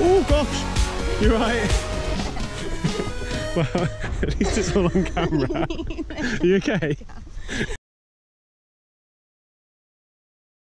Oh gosh, you're right. well, at least it's all on camera. Are you okay?